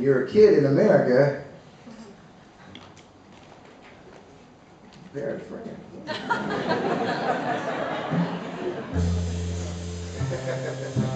you're a kid in America, very funny.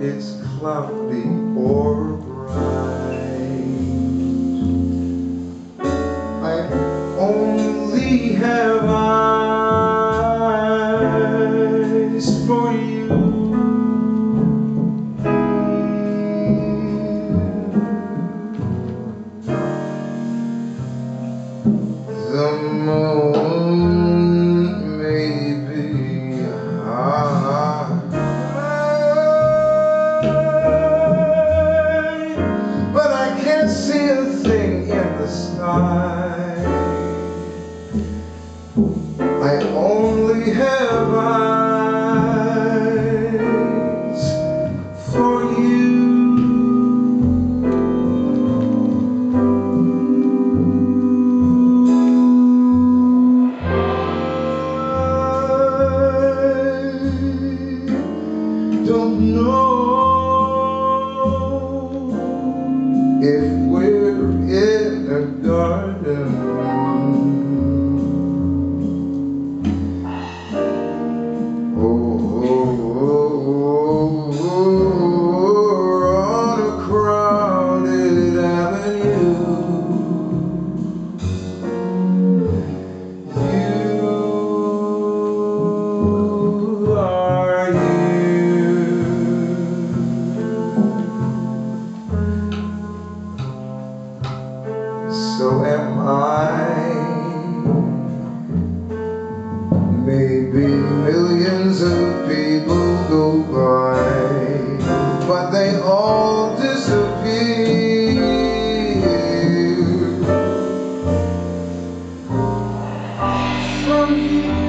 is cloudy. Maybe millions of people go by, but they all disappear from.